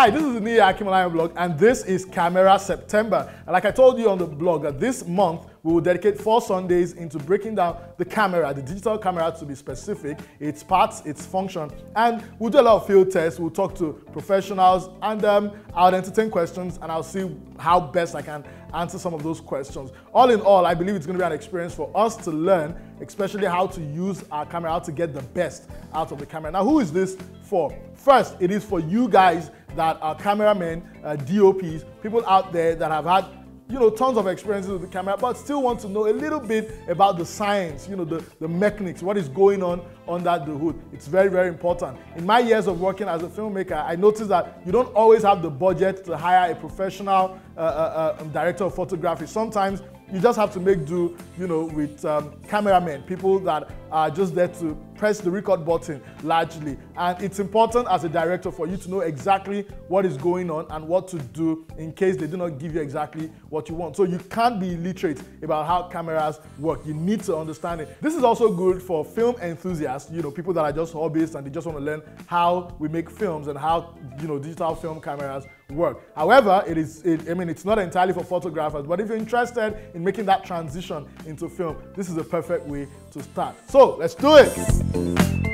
Hi, this is the Niyi Akinmolayan blog, and this is Camera September. And like I told you on the blog, that this month we will dedicate four Sundays into breaking down the camera, the digital camera to be specific, its parts, its function, and we'll do a lot of field tests. We'll talk to professionals, and um, I'll entertain questions, and I'll see how best I can answer some of those questions. All in all, I believe it's going to be an experience for us to learn, especially how to use our camera, how to get the best out of the camera. Now, who is this for? First, it is for you guys that are cameramen, uh, DOPs, people out there that have had you know, tons of experiences with the camera, but still want to know a little bit about the science, you know, the, the mechanics, what is going on under the hood. It's very, very important. In my years of working as a filmmaker, I noticed that you don't always have the budget to hire a professional uh, uh, uh, director of photography. Sometimes you just have to make do, you know, with um, cameramen, people that are just there to press the record button largely. And it's important as a director for you to know exactly what is going on and what to do in case they do not give you exactly what you want. So you can't be illiterate about how cameras work. You need to understand it. This is also good for film enthusiasts, you know, people that are just hobbyists and they just want to learn how we make films and how, you know, digital film cameras work. However, it is, it, I mean, it's not entirely for photographers, but if you're interested in making that transition into film, this is a perfect way to start. So let's do it.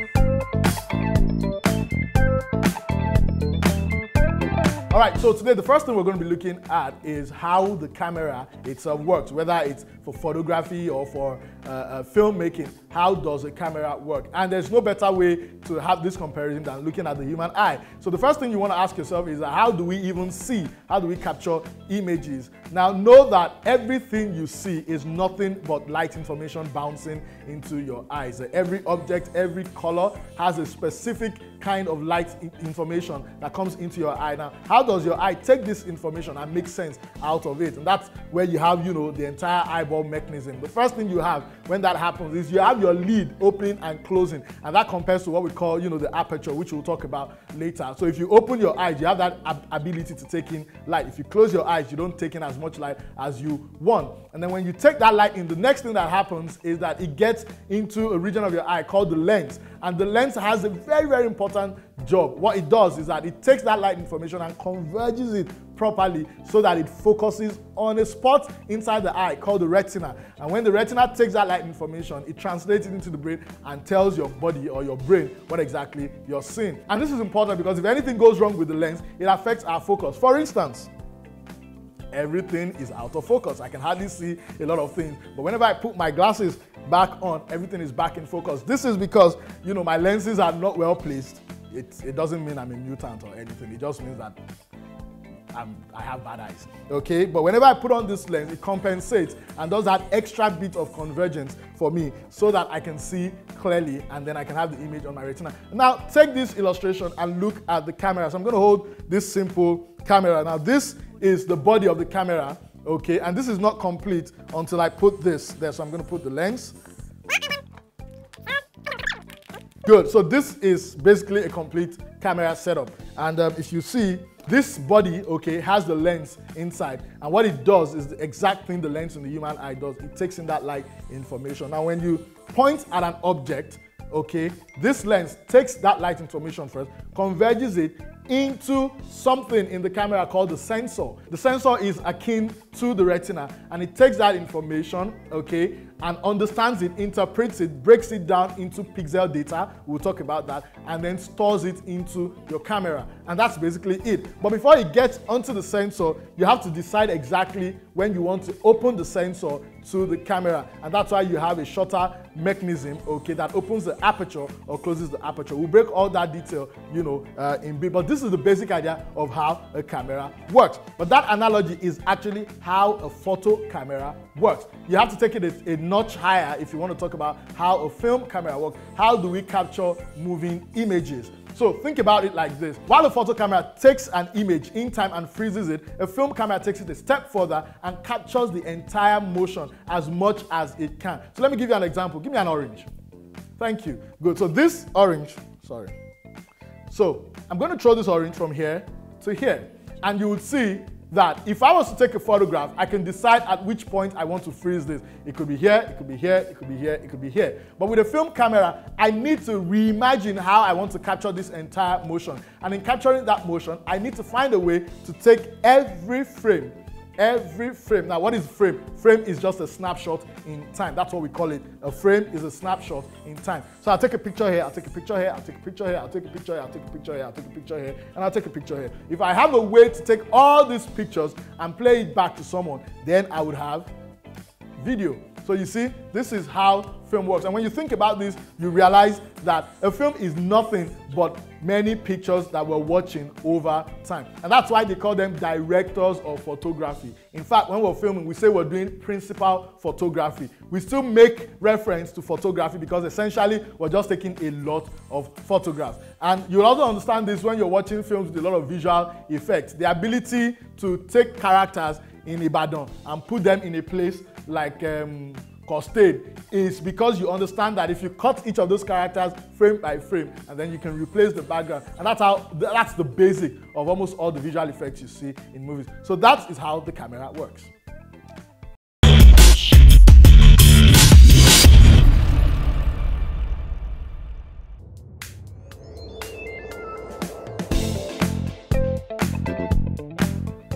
All right, so today the first thing we're going to be looking at is how the camera itself works, whether it's for photography or for uh, uh, filmmaking. How does a camera work? And there's no better way to have this comparison than looking at the human eye. So the first thing you want to ask yourself is how do we even see? How do we capture images? Now know that everything you see is nothing but light information bouncing into your eyes. Every object, every color has a specific kind of light information that comes into your eye. Now, how does your eye take this information and make sense out of it? And that's where you have, you know, the entire eyeball mechanism. The first thing you have when that happens is you have your lid opening and closing, and that compares to what we call, you know, the aperture, which we'll talk about later. So if you open your eyes, you have that ab ability to take in light. If you close your eyes, you don't take in as much light as you want. And then when you take that light in, the next thing that happens is that it gets into a region of your eye called the lens. And the lens has a very, very important job. What it does is that it takes that light information and converges it properly so that it focuses on a spot inside the eye called the retina. And when the retina takes that light information, it translates it into the brain and tells your body or your brain what exactly you're seeing. And this is important because if anything goes wrong with the lens, it affects our focus. For instance, everything is out of focus. I can hardly see a lot of things. But whenever I put my glasses back on, everything is back in focus. This is because, you know, my lenses are not well placed. It, it doesn't mean I'm a mutant or anything. It just means that I'm, i have bad eyes. Okay, but whenever I put on this lens, it compensates and does that extra bit of convergence for me so that I can see clearly and then I can have the image on my retina. Now, take this illustration and look at the camera. So I'm going to hold this simple camera. Now, this is the body of the camera okay? And this is not complete until I put this there. So I'm going to put the lens. Good, so this is basically a complete camera setup. And um, if you see, this body, okay, has the lens inside. And what it does is the exact thing the lens in the human eye does. It takes in that light information. Now, when you point at an object, okay, this lens takes that light information first, converges it into something in the camera called the sensor. The sensor is akin to the retina and it takes that information, okay, and understands it, interprets it, breaks it down into pixel data, we'll talk about that, and then stores it into your camera. And that's basically it. But before you get onto the sensor, you have to decide exactly when you want to open the sensor to the camera. And that's why you have a shutter mechanism, okay, that opens the aperture or closes the aperture. We'll break all that detail, you know, uh, in bit. But this is the basic idea of how a camera works. But that analogy is actually how a photo camera works. You have to take it a, a notch higher if you want to talk about how a film camera works. How do we capture moving images? So think about it like this. While a photo camera takes an image in time and freezes it, a film camera takes it a step further and captures the entire motion as much as it can. So let me give you an example. Give me an orange. Thank you. Good. So this orange, sorry. So I'm going to throw this orange from here to here. And you would see that if I was to take a photograph, I can decide at which point I want to freeze this. It could be here, it could be here, it could be here, it could be here. But with a film camera, I need to reimagine how I want to capture this entire motion. And in capturing that motion, I need to find a way to take every frame every frame. Now, what is frame? Frame is just a snapshot in time. That's what we call it. A frame is a snapshot in time. So I'll take a picture here, I'll take a picture here, I'll take a picture here, I'll take a picture here, I'll take a picture here, I'll take a picture here, and I'll take a picture here. If I have a way to take all these pictures and play it back to someone, then I would have video. So you see, this is how film works. And when you think about this, you realize that a film is nothing but many pictures that we're watching over time. And that's why they call them directors of photography. In fact, when we're filming, we say we're doing principal photography. We still make reference to photography because essentially we're just taking a lot of photographs. And you'll also understand this when you're watching films with a lot of visual effects. The ability to take characters in Ibadan and put them in a place like um, Costain is because you understand that if you cut each of those characters frame by frame and then you can replace the background and that's how that's the basic of almost all the visual effects you see in movies. So that is how the camera works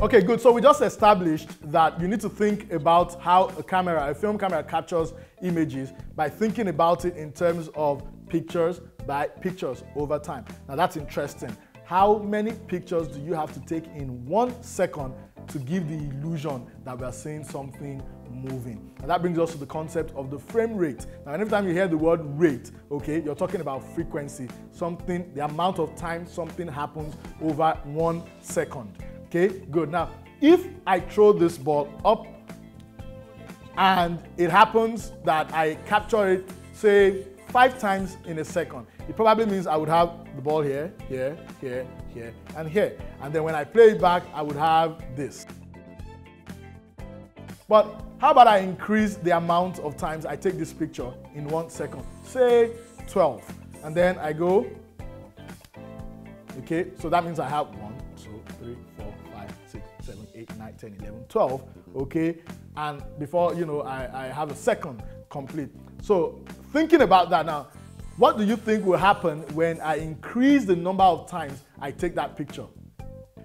Okay, good. So we just established that you need to think about how a camera, a film camera captures images by thinking about it in terms of pictures by pictures over time. Now that's interesting. How many pictures do you have to take in one second to give the illusion that we're seeing something moving? And that brings us to the concept of the frame rate. Now, anytime you hear the word rate, okay, you're talking about frequency, something, the amount of time something happens over one second. Okay, good. Now, if I throw this ball up and it happens that I capture it, say, five times in a second, it probably means I would have the ball here, here, here, here, and here. And then when I play it back, I would have this. But how about I increase the amount of times I take this picture in one second? Say 12. And then I go, okay, so that means I have one, 9, 10, 11, 12, okay? And before, you know, I, I have a second complete. So thinking about that now, what do you think will happen when I increase the number of times I take that picture?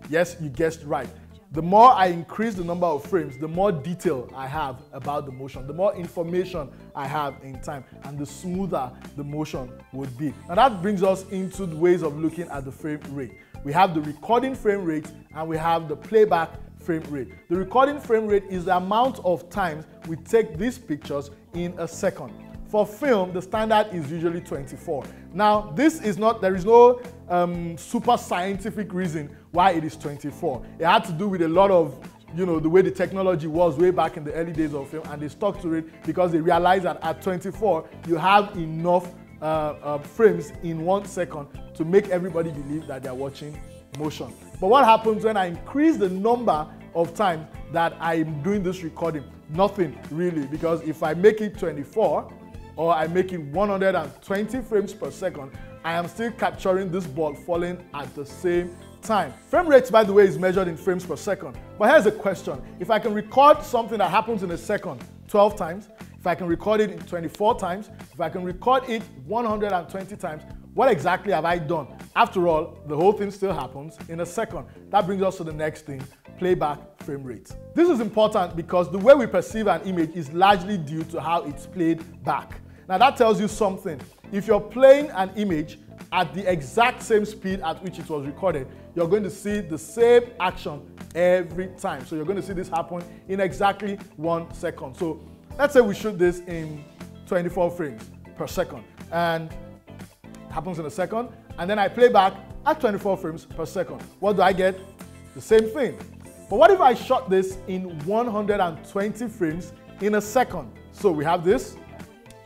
Yes, you guessed right. The more I increase the number of frames, the more detail I have about the motion, the more information I have in time, and the smoother the motion would be. Now that brings us into the ways of looking at the frame rate. We have the recording frame rate and we have the playback frame rate. The recording frame rate is the amount of times we take these pictures in a second. For film, the standard is usually 24. Now, this is not, there is no um, super scientific reason why it is 24. It had to do with a lot of you know, the way the technology was way back in the early days of film, and they stuck to it because they realized that at 24, you have enough uh, uh, frames in one second to make everybody believe that they're watching motion. But what happens when I increase the number of times that I'm doing this recording? Nothing really, because if I make it 24 or I make it 120 frames per second, I am still capturing this ball falling at the same time. Frame rate, by the way, is measured in frames per second. But here's a question. If I can record something that happens in a second 12 times, if I can record it in 24 times, if I can record it 120 times, what exactly have I done? After all, the whole thing still happens in a second. That brings us to the next thing, playback frame rate. This is important because the way we perceive an image is largely due to how it's played back. Now that tells you something. If you're playing an image at the exact same speed at which it was recorded, you're going to see the same action every time. So you're going to see this happen in exactly one second. So let's say we shoot this in 24 frames per second. And happens in a second, and then I play back at 24 frames per second. What do I get? The same thing. But what if I shot this in 120 frames in a second? So we have this,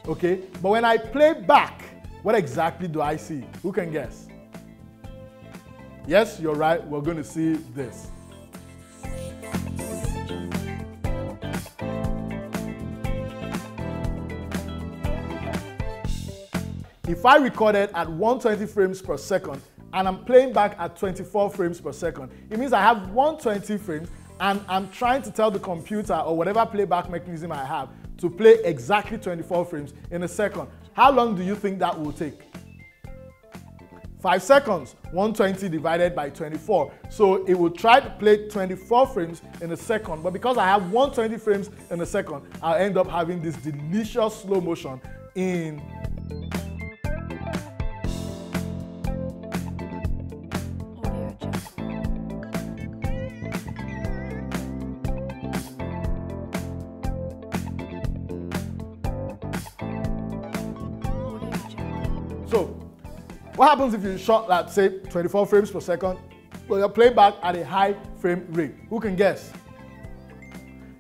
okay? But when I play back, what exactly do I see? Who can guess? Yes, you're right, we're going to see this. If I recorded at 120 frames per second and I'm playing back at 24 frames per second, it means I have 120 frames and I'm trying to tell the computer or whatever playback mechanism I have to play exactly 24 frames in a second. How long do you think that will take? 5 seconds, 120 divided by 24. So it will try to play 24 frames in a second, but because I have 120 frames in a second, I'll end up having this delicious slow motion in what happens if you shot like say 24 frames per second? Well, you're playing back at a high frame rate. Who can guess?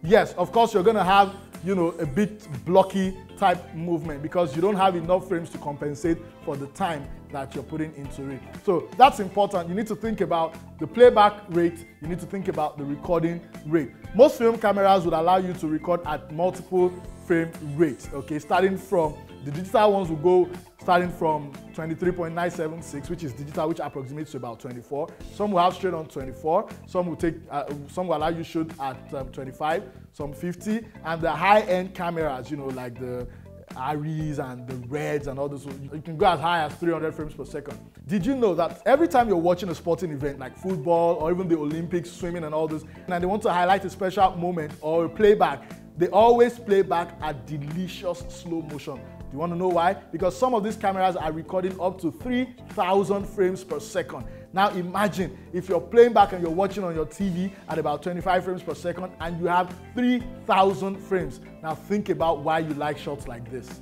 Yes, of course you're gonna have, you know, a bit blocky type movement because you don't have enough frames to compensate for the time that you're putting into it. So that's important. You need to think about the playback rate, you need to think about the recording rate. Most film cameras would allow you to record at multiple frame rates, okay? Starting from the digital ones will go starting from 23.976, which is digital, which approximates to about 24. Some will have straight on 24. Some will take, uh, some will allow you shoot at um, 25, some 50, and the high-end cameras, you know, like the ARRIs and the Reds and all this, you can go as high as 300 frames per second. Did you know that every time you're watching a sporting event like football or even the Olympics, swimming and all this, and they want to highlight a special moment or a playback, they always play back at delicious slow motion. Do you want to know why? Because some of these cameras are recording up to 3,000 frames per second. Now imagine if you're playing back and you're watching on your TV at about 25 frames per second and you have 3,000 frames. Now think about why you like shots like this.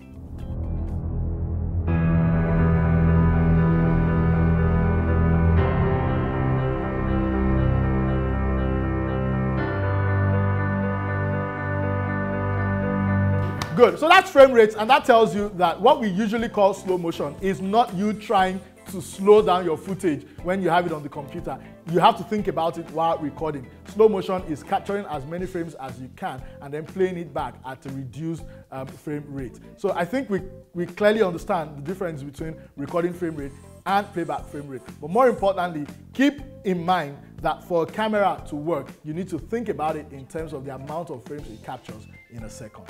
Good. So that's frame rates, and that tells you that what we usually call slow motion is not you trying to slow down your footage when you have it on the computer. You have to think about it while recording. Slow motion is capturing as many frames as you can and then playing it back at a reduced um, frame rate. So I think we, we clearly understand the difference between recording frame rate and playback frame rate. But more importantly, keep in mind that for a camera to work, you need to think about it in terms of the amount of frames it captures in a second.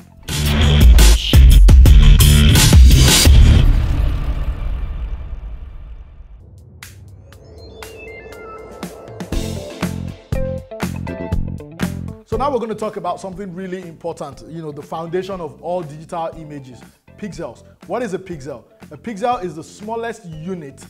So now we're going to talk about something really important, you know, the foundation of all digital images, pixels. What is a pixel? A pixel is the smallest unit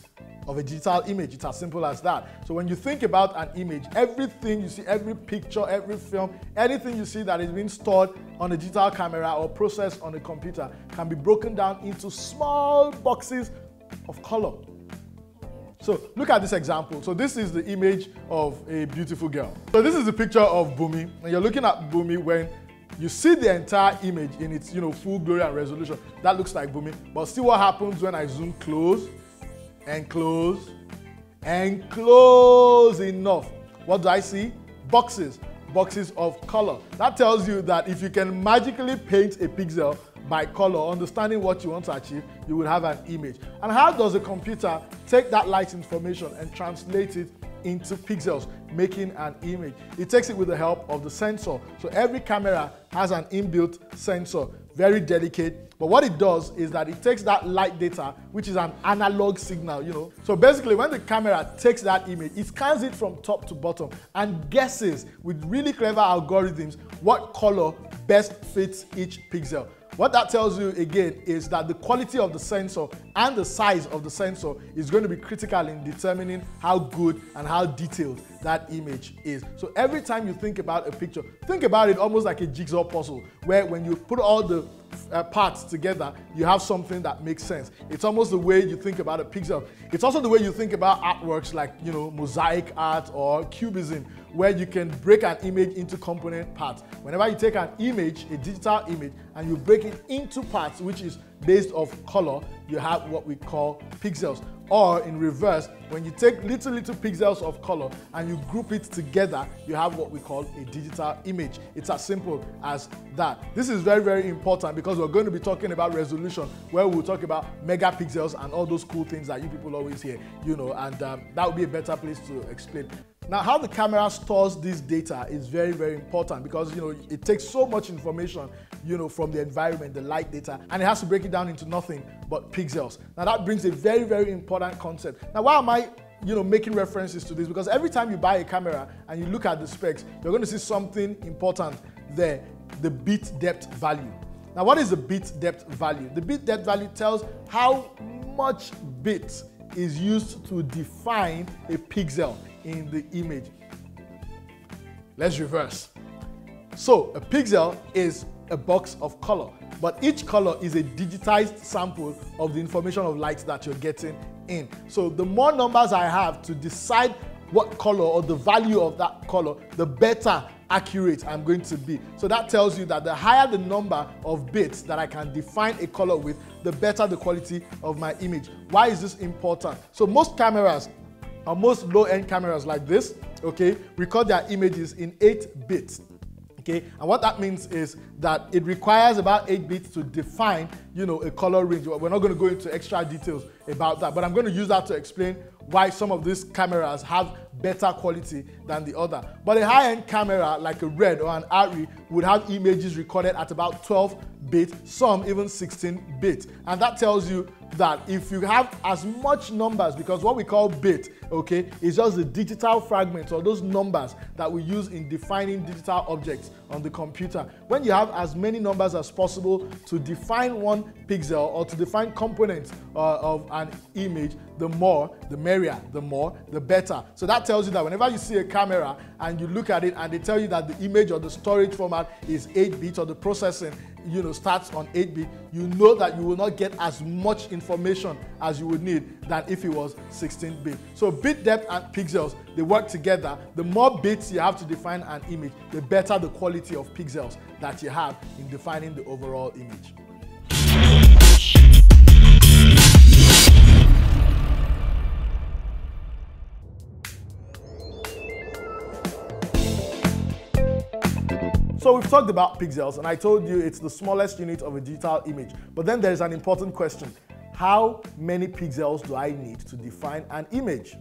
of a digital image. It's as simple as that. So when you think about an image, everything you see, every picture, every film, anything you see that is being stored on a digital camera or processed on a computer can be broken down into small boxes of color. So look at this example. So this is the image of a beautiful girl. So this is the picture of Bumi. And you're looking at Bumi when you see the entire image in its you know, full glory and resolution. That looks like Bumi. But see what happens when I zoom close and close and close enough. What do I see? Boxes, boxes of color. That tells you that if you can magically paint a pixel by color, understanding what you want to achieve, you will have an image. And how does a computer take that light information and translate it into pixels, making an image? It takes it with the help of the sensor. So every camera has an inbuilt sensor, very delicate, but what it does is that it takes that light data, which is an analog signal, you know. So basically, when the camera takes that image, it scans it from top to bottom and guesses with really clever algorithms what color best fits each pixel. What that tells you again is that the quality of the sensor and the size of the sensor is going to be critical in determining how good and how detailed that image is. So every time you think about a picture, think about it almost like a jigsaw puzzle where when you put all the uh, parts together, you have something that makes sense. It's almost the way you think about a pixel. It's also the way you think about artworks like, you know, mosaic art or cubism, where you can break an image into component parts. Whenever you take an image, a digital image, and you break it into parts, which is based off color, you have what we call pixels. Or in reverse, When you take little, little pixels of color and you group it together, you have what we call a digital image. It's as simple as that. This is very, very important because we're going to be talking about resolution where we'll talk about megapixels and all those cool things that you people always hear, you know, and um, that would be a better place to explain. Now, how the camera stores this data is very, very important because you know it takes so much information, you know, from the environment, the light data, and it has to break it down into nothing but pixels. Now, that brings a very, very important concept. Now, why am I you know, making references to this because every time you buy a camera and you look at the specs, you're going to see something important there, the bit depth value. Now, what is the bit depth value? The bit depth value tells how much bit is used to define a pixel in the image. Let's reverse. So a pixel is a box of color, but each color is a digitized sample of the information of light that you're getting in. So the more numbers I have to decide what color or the value of that color, the better accurate I'm going to be. So that tells you that the higher the number of bits that I can define a color with, the better the quality of my image. Why is this important? So most cameras or most low-end cameras like this, okay, record their images in 8 bits. Okay, and what that means is that it requires about 8 bits to define, you know, a color range. We're not going to go into extra details about that, but I'm going to use that to explain why some of these cameras have better quality than the other. But a high-end camera like a Red or an ARRI would have images recorded at about 12 bit, some even 16 bit. And that tells you that if you have as much numbers, because what we call bit, okay, is just the digital fragments or those numbers that we use in defining digital objects on the computer. When you have as many numbers as possible to define one pixel or to define components uh, of an image, the more, the merrier, the more, the better. So that tells you that whenever you see a camera and you look at it and they tell you that the image or the storage format is 8 bit or the processing you know starts on 8 bit, you know that you will not get as much information as you would need than if it was 16 bit. So bit depth and pixels, they work together. The more bits you have to define an image, the better the quality of pixels that you have in defining the overall image. So we've talked about pixels and I told you it's the smallest unit of a digital image. But then there's an important question. How many pixels do I need to define an image?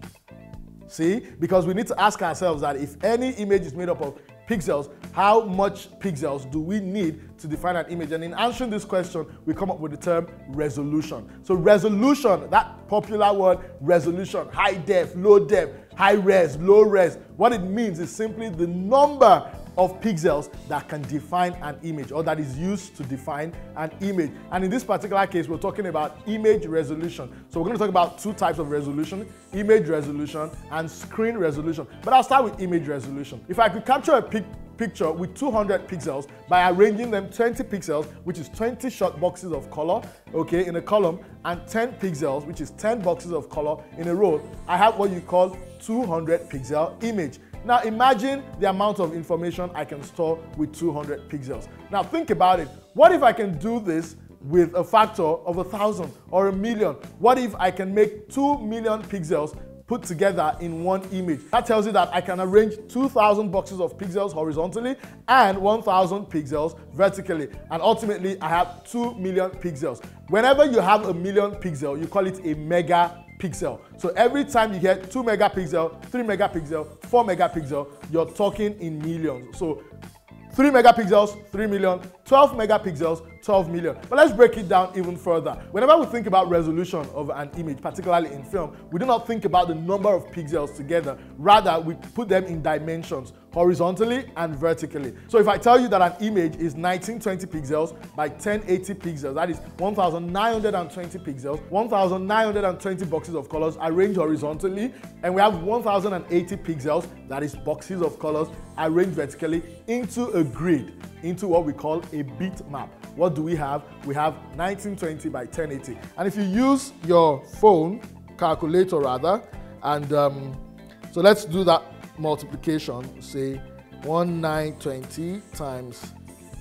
See, because we need to ask ourselves that if any image is made up of pixels, how much pixels do we need to define an image? And in answering this question, we come up with the term resolution. So resolution, that popular word resolution, high def, low def, high res, low res, what it means is simply the number of pixels that can define an image or that is used to define an image. And in this particular case, we're talking about image resolution. So we're going to talk about two types of resolution, image resolution and screen resolution. But I'll start with image resolution. If I could capture a pic picture with 200 pixels by arranging them 20 pixels, which is 20 short boxes of color, okay, in a column, and 10 pixels, which is 10 boxes of color in a row, I have what you call 200 pixel image. Now imagine the amount of information I can store with 200 pixels. Now think about it. What if I can do this with a factor of a thousand or a million? What if I can make 2 million pixels put together in one image. That tells you that I can arrange 2,000 boxes of pixels horizontally and 1,000 pixels vertically. And ultimately, I have 2 million pixels. Whenever you have a million pixel, you call it a mega pixel. So every time you get 2 megapixel, 3 megapixel, 4 megapixel, you're talking in millions. So 3 megapixels, 3 million, 12 megapixels, 12 million. But let's break it down even further. Whenever we think about resolution of an image, particularly in film, we do not think about the number of pixels together. Rather, we put them in dimensions, horizontally and vertically. So if I tell you that an image is 1920 pixels by 1080 pixels, that is 1920 pixels, 1920 boxes of colors arranged horizontally, and we have 1080 pixels, that is boxes of colors arranged vertically into a grid, into what we call a bitmap. What do we have? We have 1920 by 1080. And if you use your phone, calculator rather, and um, so let's do that multiplication, say 1920 times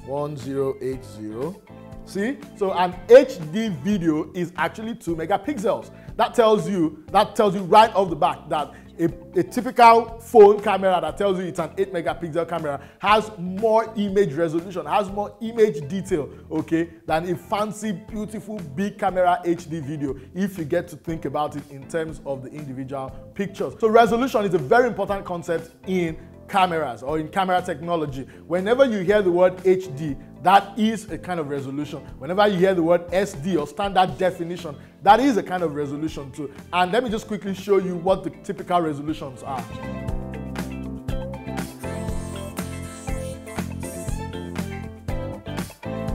1080 See? So an HD video is actually 2 megapixels. That tells you, that tells you right off the back that a, a, typical phone camera that tells you it's an 8 megapixel camera has more image resolution, has more image detail, okay, than a fancy, beautiful, big camera HD video if you get to think about it in terms of the individual pictures. So resolution is a very important concept in cameras or in camera technology. Whenever you hear the word HD, that is a kind of resolution. Whenever you hear the word SD or standard definition, that is a kind of resolution too. And let me just quickly show you what the typical resolutions are.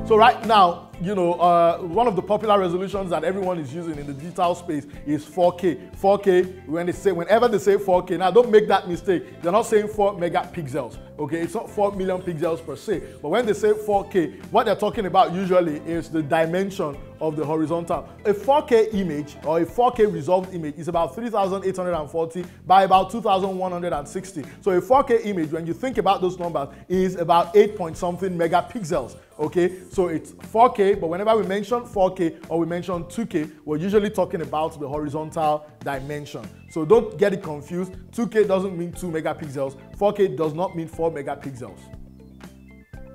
So right now, you know, uh, one of the popular resolutions that everyone is using in the digital space is 4K. 4K, when they say, whenever they say 4K, now don't make that mistake. They're not saying 4 megapixels, okay? It's not 4 million pixels per se. But when they say 4K, what they're talking about usually is the dimension of the horizontal. A 4K image or a 4K resolved image is about 3840 by about 2160. So a 4K image, when you think about those numbers, is about 8 point something megapixels. Okay, so it's 4K, but whenever we mention 4K or we mention 2K, we're usually talking about the horizontal dimension. So don't get it confused. 2K doesn't mean 2 megapixels, 4K does not mean 4 megapixels.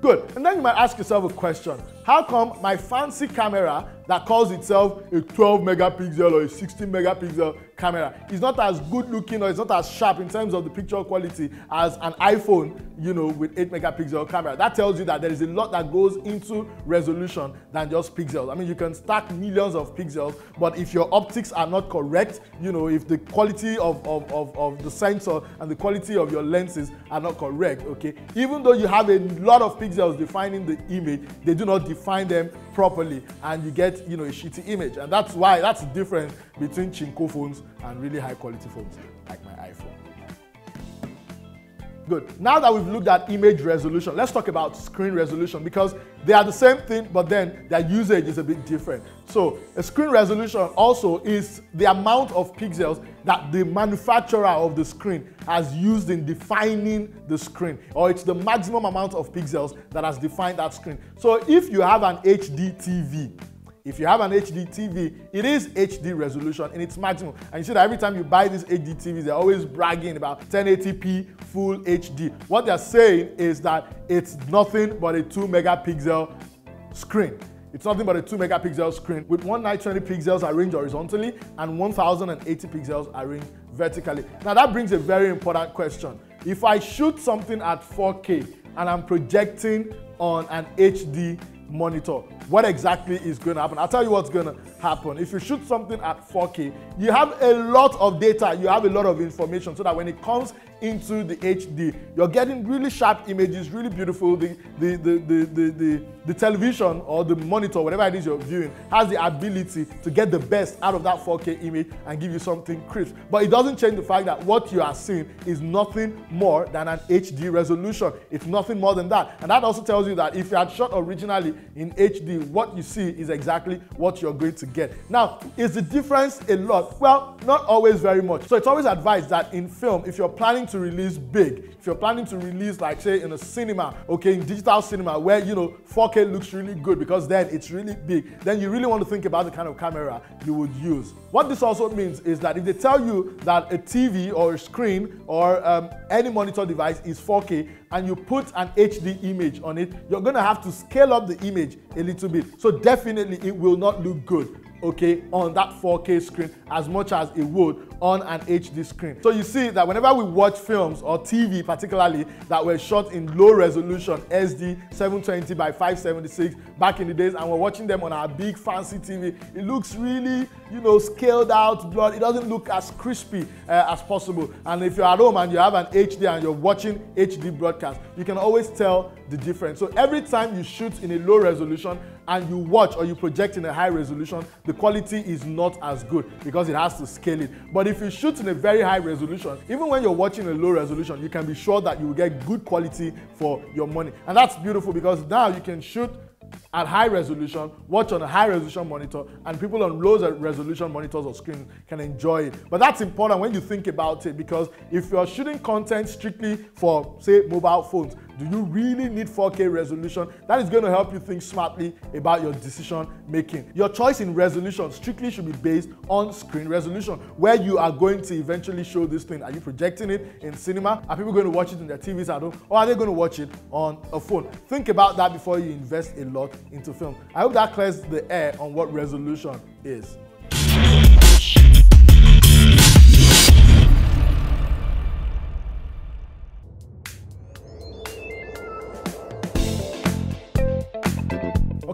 Good. And then you might ask yourself a question. How come my fancy camera that calls itself a 12 megapixel or a 16 megapixel camera is not as good looking or it's not as sharp in terms of the picture quality as an iPhone, you know, with 8 megapixel camera. That tells you that there is a lot that goes into resolution than just pixels. I mean, you can stack millions of pixels, but if your optics are not correct, you know, if the quality of, of, of, of the sensor and the quality of your lenses are not correct, okay, even though you have a lot of pixels defining the image, they do not define them properly and you get you know a shitty image. And that's why that's the difference between chinko phones and really high quality phones like my iphone Good. Now that we've looked at image resolution, let's talk about screen resolution because they are the same thing, but then their usage is a bit different. So a screen resolution also is the amount of pixels that the manufacturer of the screen has used in defining the screen, or it's the maximum amount of pixels that has defined that screen. So if you have an HD TV, if you have an HD TV, it is HD resolution in its maximum. And you see that every time you buy these HD TVs, they're always bragging about 1080p full HD. What they're saying is that it's nothing but a 2 megapixel screen. It's nothing but a 2 megapixel screen with 1920 pixels arranged horizontally and 1080 pixels arranged vertically. Now that brings a very important question. If I shoot something at 4K and I'm projecting on an HD monitor. What exactly is going to happen? I'll tell you what's going to happen. If you shoot something at 4K, you have a lot of data, you have a lot of information so that when it comes into the HD, you're getting really sharp images, really beautiful. The, the, the, the, the, the, the television or the monitor, whatever it is you're viewing, has the ability to get the best out of that 4K image and give you something crisp. But it doesn't change the fact that what you are seeing is nothing more than an HD resolution. It's nothing more than that. And that also tells you that if you had shot originally in HD, what you see is exactly what you're going to get. Now, is the difference a lot? Well, not always very much. So it's always advised that in film, if you're planning to release big, if you're planning to release like say in a cinema, okay, in digital cinema where you know 4K looks really good because then it's really big, then you really want to think about the kind of camera you would use. What this also means is that if they tell you that a TV or a screen or um, any monitor device is 4K and you put an HD image on it, you're going to have to scale up the image a little bit. So definitely it will not look good okay, on that 4K screen as much as it would on an HD screen. So you see that whenever we watch films or TV particularly that were shot in low resolution SD 720 by 576 back in the days and we're watching them on our big fancy TV, it looks really, you know, scaled out blood. It doesn't look as crispy uh, as possible. And if you're at home and you have an HD and you're watching HD broadcast, you can always tell the difference. So every time you shoot in a low resolution and you watch or you project in a high resolution, the quality is not as good because it has to scale it. But if you shoot in a very high resolution, even when you're watching a low resolution, you can be sure that you will get good quality for your money. And that's beautiful because now you can shoot at high resolution, watch on a high resolution monitor, and people on low resolution monitors or screens can enjoy it. But that's important when you think about it because if you're shooting content strictly for, say, mobile phones, Do you really need 4K resolution? That is going to help you think smartly about your decision making. Your choice in resolution strictly should be based on screen resolution, where you are going to eventually show this thing. Are you projecting it in cinema? Are people going to watch it in their TVs at home? Or are they going to watch it on a phone? Think about that before you invest a lot into film. I hope that clears the air on what resolution is.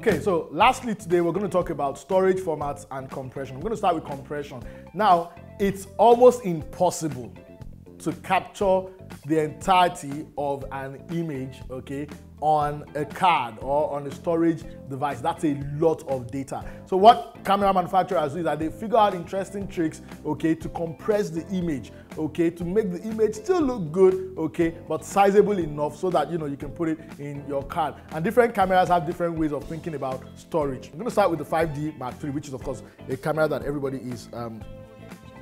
Okay, so lastly today we're going to talk about storage formats and compression. I'm going to start with compression. Now, it's almost impossible to capture the entirety of an image, okay, on a card or on a storage device. That's a lot of data. So what camera manufacturers do is that they figure out interesting tricks, okay, to compress the image, okay, to make the image still look good, okay, but sizable enough so that you know you can put it in your card. And different cameras have different ways of thinking about storage. I'm to start with the 5D Mark III, which is of course a camera that everybody is um,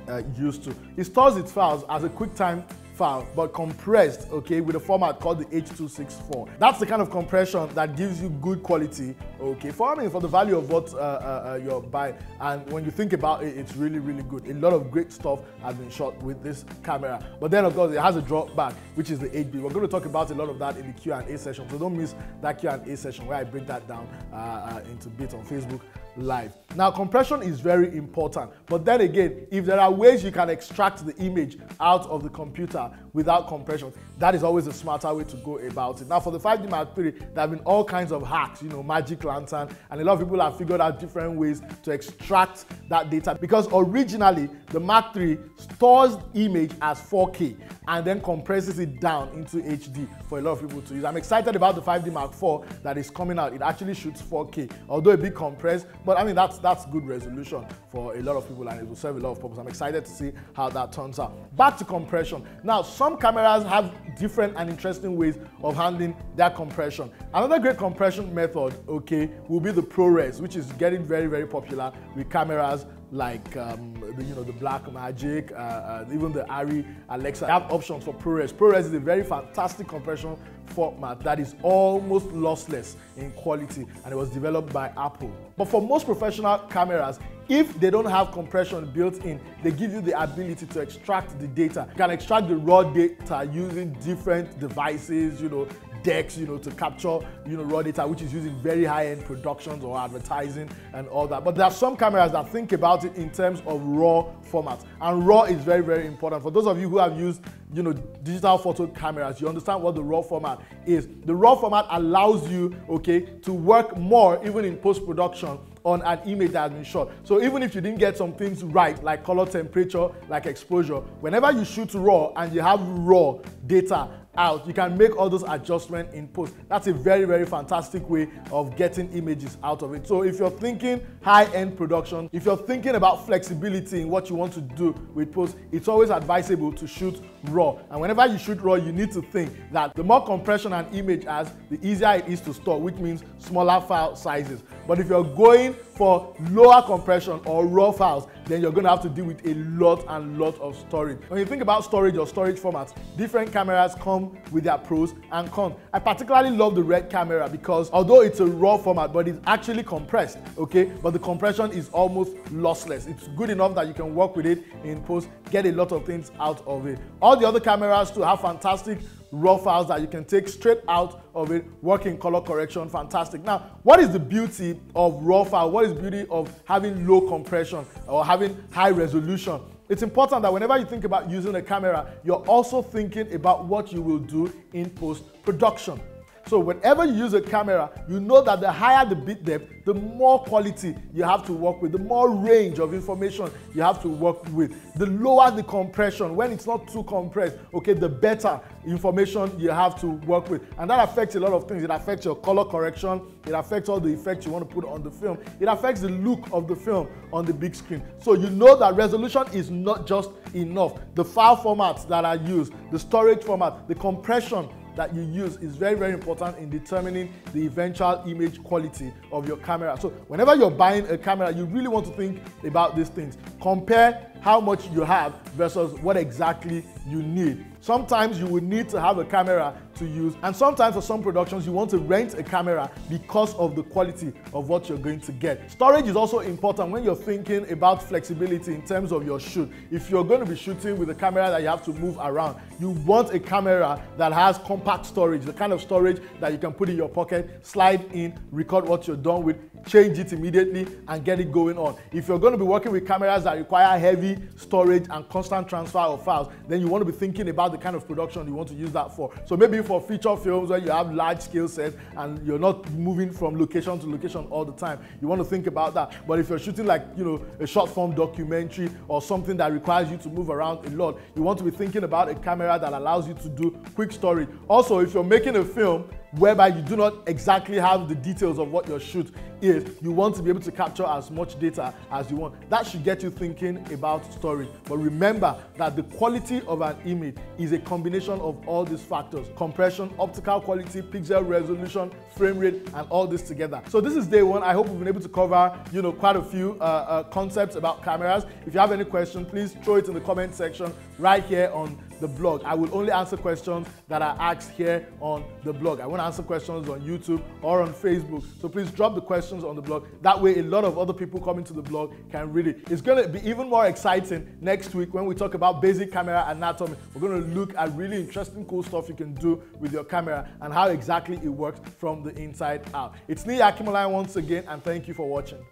uh, used to. It stores its files as a QuickTime file, but compressed, okay, with a format called the H.264. That's the kind of compression that gives you good quality, okay, for I mean, for the value of what uh, uh, uh, you're buying. And when you think about it, it's really, really good. A lot of great stuff has been shot with this camera. But then, of course, it has a drawback, which is the 8 bit. We're going to talk about a lot of that in the Q&A session, so don't miss that Q&A session where I break that down uh, uh, into bits on Facebook live. Now, compression is very important, but then again, if there are ways you can extract the image out of the computer without compression, that is always a smarter way to go about it. Now, for the 5D Mark III, there have been all kinds of hacks, you know, magic lantern, and a lot of people have figured out different ways to extract that data because originally the Mark III stores image as 4K and then compresses it down into HD for a lot of people to use. I'm excited about the 5D Mark IV that is coming out. It actually shoots 4K, although a bit compressed, but I mean, that's, that's good resolution for a lot of people and it will serve a lot of purpose. I'm excited to see how that turns out. Back to compression. Now, some cameras have different and interesting ways of handling their compression. Another great compression method, okay, will be the ProRes, which is getting very, very popular with cameras like um, the, you know the Blackmagic, uh, uh, even the ARRI Alexa they have options for ProRes. ProRes is a very fantastic compression format that is almost lossless in quality and it was developed by Apple. But for most professional cameras, if they don't have compression built in, they give you the ability to extract the data. You can extract the raw data using different devices, you know, decks, you know, to capture, you know, raw data, which is using very high-end productions or advertising and all that. But there are some cameras that think about it in terms of raw format. And raw is very, very important. For those of you who have used, you know, digital photo cameras, you understand what the raw format is. The raw format allows you, okay, to work more even in post-production on an image that has been shot. So even if you didn't get some things right, like color temperature, like exposure, whenever you shoot raw and you have raw data out. You can make all those adjustments in post. That's a very, very fantastic way of getting images out of it. So if you're thinking high-end production, if you're thinking about flexibility in what you want to do with post, it's always advisable to shoot raw. And whenever you shoot raw, you need to think that the more compression an image has, the easier it is to store, which means smaller file sizes. But if you're going for lower compression or raw files, then you're going to have to deal with a lot and lot of storage. When you think about storage or storage formats, different cameras come with their pros and cons. I particularly love the Red camera because although it's a raw format, but it's actually compressed, okay? But the compression is almost lossless. It's good enough that you can work with it in post, get a lot of things out of it. All the other cameras too have fantastic raw files that you can take straight out of it, work in color correction, fantastic. Now, what is the beauty of raw file? What is beauty of having low compression or having high resolution? It's important that whenever you think about using a camera, you're also thinking about what you will do in post-production. So whenever you use a camera, you know that the higher the bit depth, the more quality you have to work with, the more range of information you have to work with. The lower the compression, when it's not too compressed, okay, the better information you have to work with. And that affects a lot of things. It affects your color correction, it affects all the effects you want to put on the film, it affects the look of the film on the big screen. So you know that resolution is not just enough. The file formats that are used, the storage format, the compression that you use is very, very important in determining the eventual image quality of your camera. So whenever you're buying a camera, you really want to think about these things. Compare how much you have versus what exactly you need. Sometimes you will need to have a camera to use, and sometimes for some productions, you want to rent a camera because of the quality of what you're going to get. Storage is also important when you're thinking about flexibility in terms of your shoot. If you're going to be shooting with a camera that you have to move around, you want a camera that has compact storage, the kind of storage that you can put in your pocket, slide in, record what you're done with, change it immediately, and get it going on. If you're going to be working with cameras that require heavy storage and constant transfer of files, then you want to be thinking about the kind of production you want to use that for. So maybe for feature films where you have large skill sets and you're not moving from location to location all the time, you want to think about that. But if you're shooting like, you know, a short form documentary or something that requires you to move around a lot, you want to be thinking about a camera that allows you to do quick storage. Also, if you're making a film whereby you do not exactly have the details of what your shoot is, you want to be able to capture as much data as you want. That should get you thinking about storage. But remember that the quality of an image is a combination of all these factors. Compression, optical quality, pixel resolution, frame rate, and all this together. So this is day one. I hope we've been able to cover, you know, quite a few uh, uh, concepts about cameras. If you have any question, please throw it in the comment section right here on the blog. I will only answer questions that are asked here on the blog. I won't answer questions on YouTube or on Facebook. So please drop the questions on the blog. That way, a lot of other people coming to the blog can read it. It's going to be even more exciting next week when we talk about basic camera anatomy. We're going to look at really interesting, cool stuff you can do with your camera and how exactly it works from the inside out. It's Niyi Akinmolayan once again, and thank you for watching.